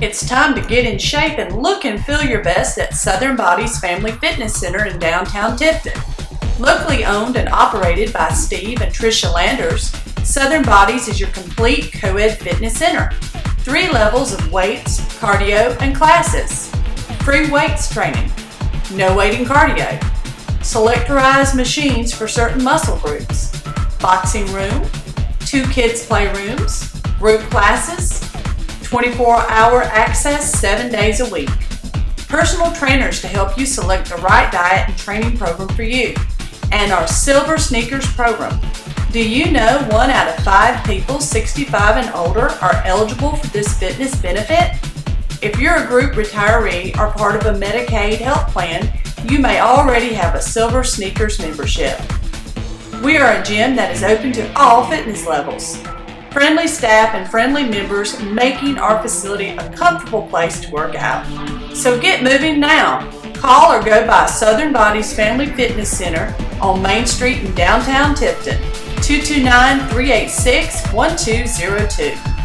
It's time to get in shape and look and feel your best at Southern Bodies Family Fitness Center in downtown Tifton. Locally owned and operated by Steve and Tricia Landers, Southern Bodies is your complete co-ed fitness center. Three levels of weights, cardio, and classes. Free weights training. No waiting cardio. Selectorized machines for certain muscle groups. Boxing room. Two kids play rooms. Group classes. 24-hour access seven days a week. Personal trainers to help you select the right diet and training program for you. And our Silver Sneakers program. Do you know one out of five people 65 and older are eligible for this fitness benefit? If you're a group retiree or part of a Medicaid health plan, you may already have a Silver Sneakers membership. We are a gym that is open to all fitness levels friendly staff and friendly members making our facility a comfortable place to work out. So get moving now. Call or go by Southern Bodies Family Fitness Center on Main Street in downtown Tifton, 229-386-1202.